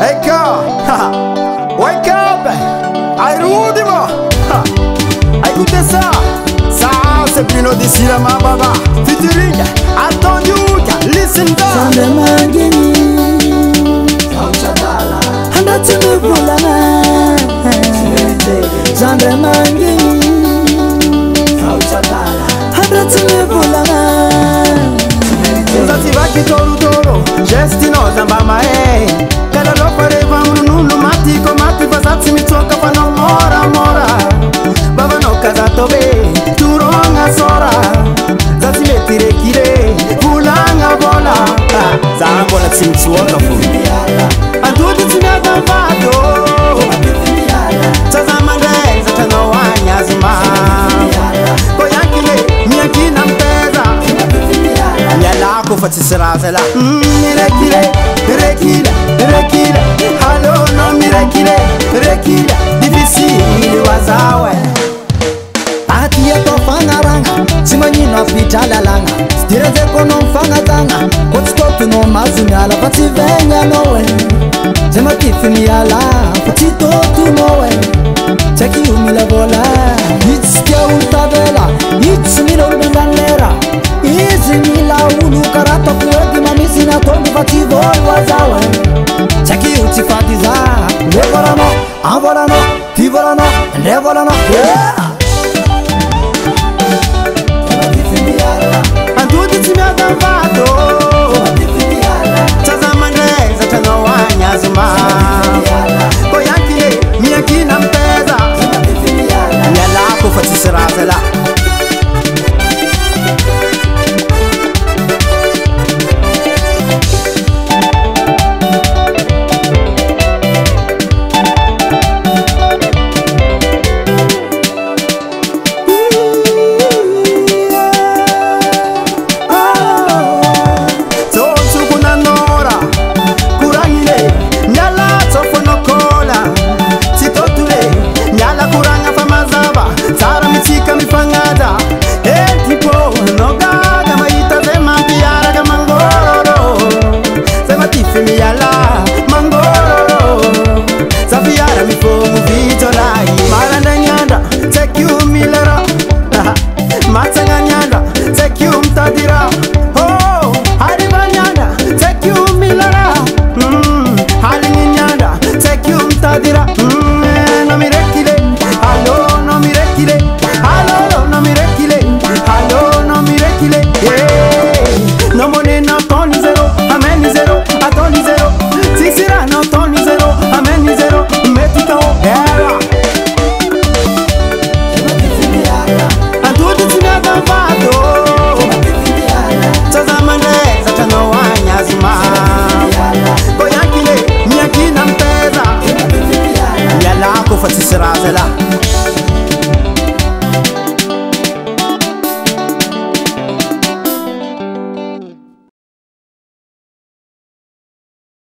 Ecco, wake up, ai rudimo, ai kutesa, sa se pino di sila mababa, featuring Anton Yuka, listen to. Sande mageni, sauchadala, andate me volana, sande mageni. snoatutisinazabado zazamadenza tanouanasma poi anchi lei miatinampeza ialako facisrazelairetire ttnisit fio Zaviara me foi